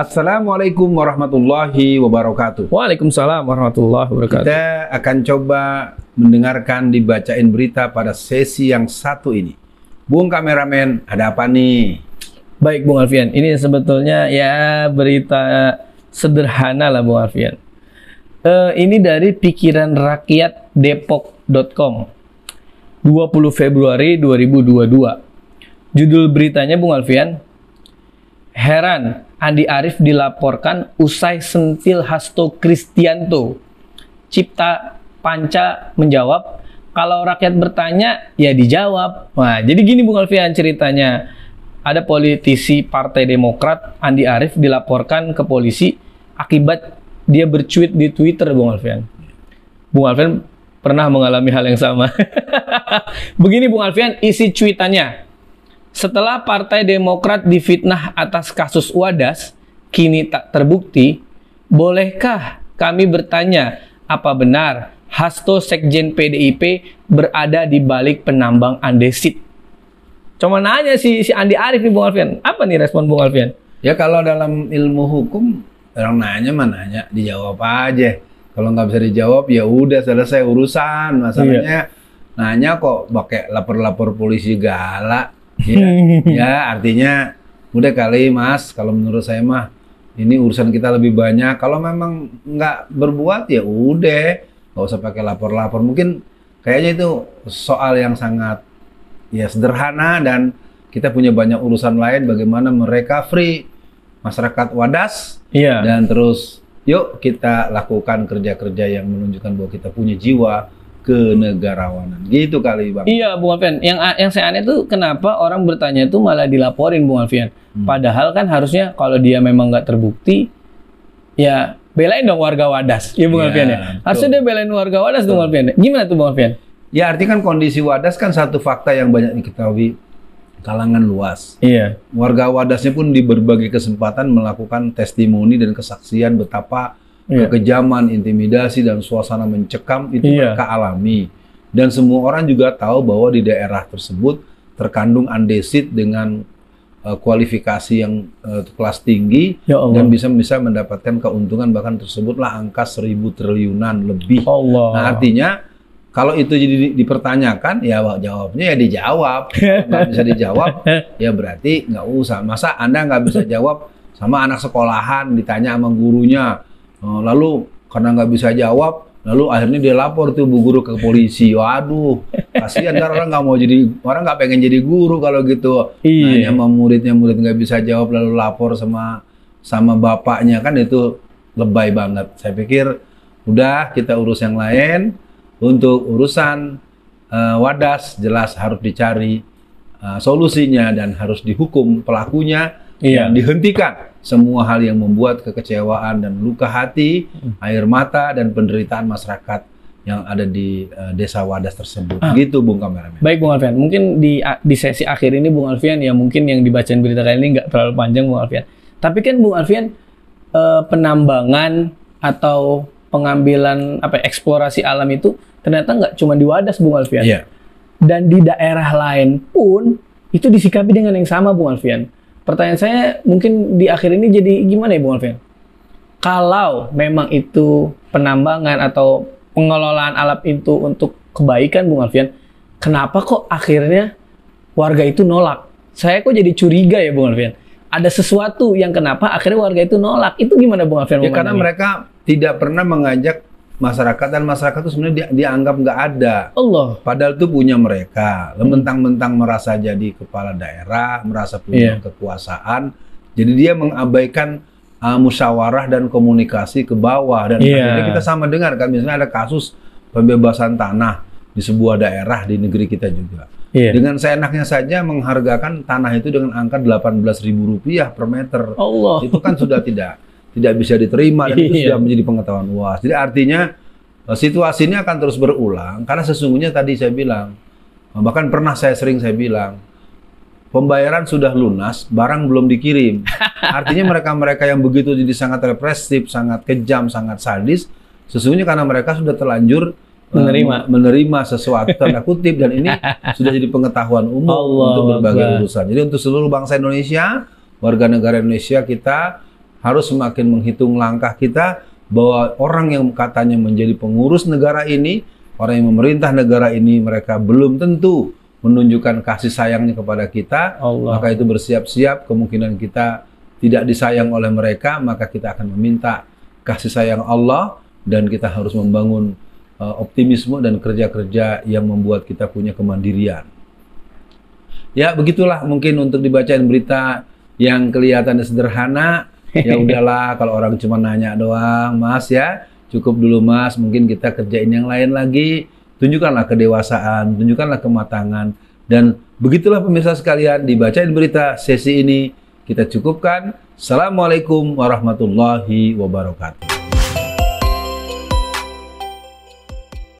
Assalamualaikum warahmatullahi wabarakatuh. Waalaikumsalam warahmatullahi wabarakatuh. Kita akan coba mendengarkan dibacain berita pada sesi yang satu ini. Bung kameramen, ada apa nih? Baik Bung Alfian, ini sebetulnya ya berita sederhana lah Bung Alfian. Uh, ini dari pikiran rakyat depok.com 20 Februari 2022. Judul beritanya Bung Alfian, Heran Andi Arief dilaporkan usai sentil Hasto Kristianto. Cipta Panca menjawab, kalau rakyat bertanya, ya dijawab. Nah, jadi gini Bung Alfian ceritanya. Ada politisi Partai Demokrat, Andi Arief, dilaporkan ke polisi akibat dia bercuit di Twitter, Bung Alfian. Bung Alfian pernah mengalami hal yang sama. Begini Bung Alfian, isi cuitannya. Setelah Partai Demokrat difitnah atas kasus Wadas, kini tak terbukti, bolehkah kami bertanya apa benar Hasto Sekjen PDIP berada di balik penambang andesit? Cuma nanya si, si Andi Arief nih Bung Alfian, apa nih respon Bung Alfian? Ya kalau dalam ilmu hukum orang nanya mana nanya dijawab aja. Kalau nggak bisa dijawab ya udah selesai urusan. Masalahnya iya. nanya kok pakai lapor-lapor polisi galak Ya, ya artinya udah kali mas, kalau menurut saya mah ini urusan kita lebih banyak. Kalau memang nggak berbuat ya udah, nggak usah pakai lapor-lapor. Mungkin kayaknya itu soal yang sangat ya sederhana dan kita punya banyak urusan lain. Bagaimana mereka free masyarakat wadas iya. dan terus yuk kita lakukan kerja-kerja yang menunjukkan bahwa kita punya jiwa kenegarawanan. Gitu kali Bang. Iya, Bung Alfian. Yang yang saya aneh tuh kenapa orang bertanya itu malah dilaporin Bung Alfian. Hmm. Padahal kan harusnya kalau dia memang nggak terbukti ya belain dong warga Wadas. Ya Bung ya, Alfian ya. Harusnya dia belain warga Wadas tuh Bung Alfian. Gimana tuh Bung Alfian? Ya artinya kan kondisi Wadas kan satu fakta yang banyak diketahui kalangan luas. Iya. Warga Wadasnya pun di berbagai kesempatan melakukan testimoni dan kesaksian betapa yeah. kekejaman, intimidasi dan suasana mencekam itu yeah. mereka alami. Dan semua orang juga tahu bahwa di daerah tersebut terkandung andesit dengan uh, kualifikasi yang uh, kelas tinggi ya dan bisa bisa mendapatkan keuntungan bahkan tersebutlah angka seribu triliunan lebih. Allah. Nah artinya kalau itu jadi dipertanyakan ya jawabnya ya dijawab nggak bisa dijawab ya berarti nggak usah masa anda nggak bisa jawab sama anak sekolahan ditanya sama gurunya lalu karena nggak bisa jawab, lalu akhirnya dia lapor tuh bu guru ke polisi. Waduh, kasihan kan orang nggak mau jadi orang nggak pengen jadi guru kalau gitu. Iya. Nanya sama muridnya, murid nggak bisa jawab lalu lapor sama sama bapaknya kan itu lebay banget. Saya pikir udah kita urus yang lain. Untuk urusan uh, wadas jelas harus dicari uh, solusinya dan harus dihukum pelakunya iya. dan dihentikan semua hal yang membuat kekecewaan dan luka hati, hmm. air mata dan penderitaan masyarakat yang ada di uh, desa Wadas tersebut. Ah. Gitu Bung Kameramen. Baik Bung Alfian, mungkin di di sesi akhir ini Bung Alfian ya mungkin yang dibacain berita kali ini nggak terlalu panjang Bung Alfian. Tapi kan Bung Alfian uh, penambangan atau pengambilan apa eksplorasi alam itu ternyata nggak cuma di Wadas Bung Alfian. Yeah. Dan di daerah lain pun itu disikapi dengan yang sama Bung Alfian pertanyaan saya mungkin di akhir ini jadi gimana ya Bung Alvin? Kalau memang itu penambangan atau pengelolaan alat itu untuk kebaikan Bung Alfian, kenapa kok akhirnya warga itu nolak? Saya kok jadi curiga ya Bung Alfian. Ada sesuatu yang kenapa akhirnya warga itu nolak. Itu gimana Bung Alfian? Ya karena mereka tidak pernah mengajak masyarakat dan masyarakat itu sebenarnya dia, dianggap nggak ada. Allah. Padahal itu punya mereka. Mentang-mentang merasa jadi kepala daerah, merasa punya yeah. kekuasaan, jadi dia mengabaikan uh, musyawarah dan komunikasi ke bawah dan yeah. akhirnya kita sama dengar kan misalnya ada kasus pembebasan tanah di sebuah daerah di negeri kita juga. Yeah. Dengan seenaknya saja menghargakan tanah itu dengan angka 18.000 rupiah per meter. Allah. Itu kan sudah tidak tidak bisa diterima dan itu iya. sudah menjadi pengetahuan luas. Jadi artinya eh, situasi ini akan terus berulang karena sesungguhnya tadi saya bilang eh, bahkan pernah saya sering saya bilang pembayaran sudah lunas, barang belum dikirim. Artinya mereka-mereka yang begitu jadi sangat represif, sangat kejam, sangat sadis, sesungguhnya karena mereka sudah terlanjur eh, menerima menerima sesuatu tanda kutip dan ini sudah jadi pengetahuan umum Allah untuk berbagai Allah. urusan. Jadi untuk seluruh bangsa Indonesia, warga negara Indonesia kita harus semakin menghitung langkah kita bahwa orang yang katanya menjadi pengurus negara ini, orang yang memerintah negara ini, mereka belum tentu menunjukkan kasih sayangnya kepada kita, Allah. maka itu bersiap-siap kemungkinan kita tidak disayang oleh mereka, maka kita akan meminta kasih sayang Allah dan kita harus membangun uh, optimisme dan kerja-kerja yang membuat kita punya kemandirian. Ya, begitulah mungkin untuk dibacain berita yang kelihatannya sederhana. Ya udahlah kalau orang cuma nanya doang, Mas ya. Cukup dulu Mas, mungkin kita kerjain yang lain lagi. Tunjukkanlah kedewasaan, tunjukkanlah kematangan dan begitulah pemirsa sekalian dibacain berita sesi ini kita cukupkan. Assalamualaikum warahmatullahi wabarakatuh.